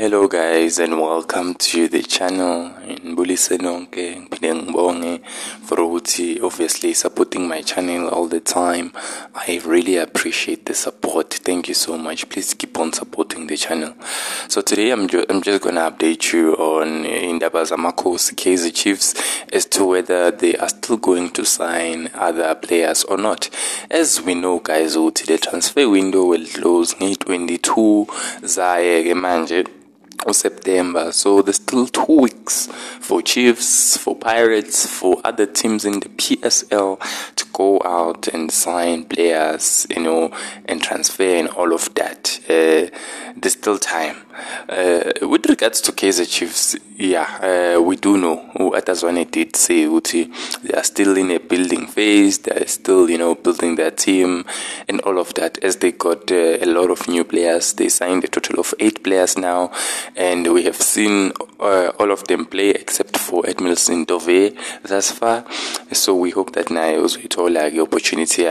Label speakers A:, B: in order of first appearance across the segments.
A: Hello guys and welcome to the channel. Ngibulise nonke ngiphinde for obviously supporting my channel all the time. I really appreciate the support. Thank you so much. Please keep on supporting the channel. So today I'm, ju I'm just gonna update you on eh, Indaba Zamakhosi Kaizer Chiefs as to whether they are still going to sign other players or not. As we know guys the transfer window will close nge-22 zaye ke manje September. So there's still two weeks for Chiefs, for Pirates, for other teams in the PSL to go out and sign players, you know, and transfer and all of that. Uh, there's still time. Uh, with regards to Kaizer Chiefs, yeah, uh, we do know. Arthur Zwane did say Uti, they are still in a building phase. They are still, you know, building their team and all of that. As they got uh, a lot of new players, they signed a total of eight players now, and we have seen uh, all of them play except for Edmilson Dove thus far. So we hope that now also it all like opportunity.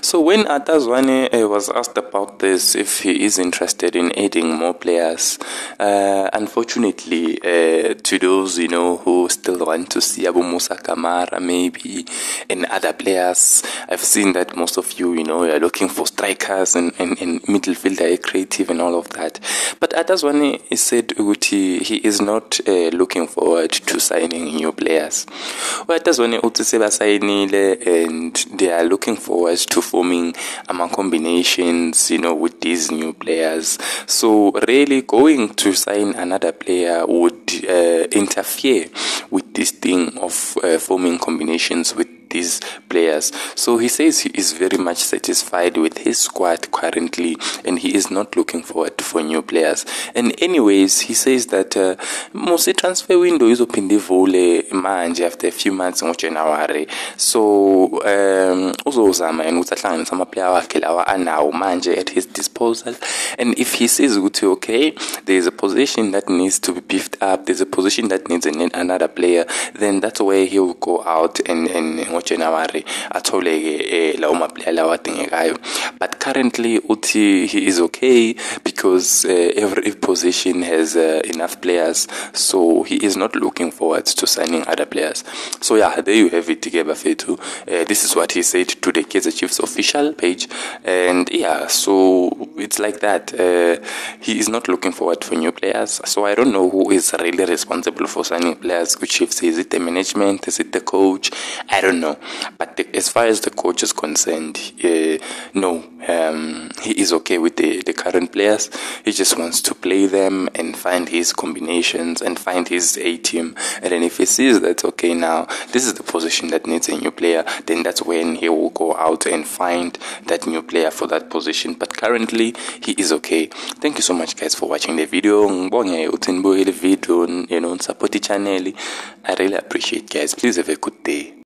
A: So when Arthur Zwane uh, was asked about this, if he is interested in adding more players, uh, unfortunately, uh, to those you know who still want to see Abu Musa Kamara maybe and other players, I've seen that most of you you know are looking for strikers and, and, and midfielder, creative and all of that. But Arthur Zwane said Uti he is not uh, looking forward to signing new players. Well, Arthur Zwane uthi sebasayinile and they are looking forward to forming among combinations, you know, with these new players. So really going to sign another player would uh, interfere with this thing of uh, forming combinations with these players. So he says he is very much satisfied with his squad currently and he is not looking forward for new players. And anyways, he says that uh, most transfer window izophinde ivule manje after a few months ngoJanuary. So um uzozama yena ukuthi ahlanganise ama player wakhe lawa anawo manje at his disposal and if he says ukuthi okay there is a position that needs to be beefed up there's a position that needs another player then that's where he will go out and and ngoJanuary atholeke eh, lawo maplayer lawa adingekayo but currently uthi he is okay because uh, every position has uh, enough players. So he is not looking forward to signing other players. So yeah there you have it ke bafethu. Uh, this is what he said to the Kaizer Chiefs official page. And yeah so it's like that. Uh, he is not looking forward for new players. So I don't know who is really responsible for signing players. To Chiefs? Is it the management? Is it the coach? I don't know know. But the, as far as the coach is concerned, uh, no, um, he is okay with the, the current players. He just wants to play them and find his combinations and find his A team. And then if he sees that, okay, now this is the position that needs a new player, then that's when he will go out and find that new player for that position. But currently, he is okay. Thank you so much, guys, for watching the video. video, you know, support the channel. I really appreciate, guys. Please have a good day.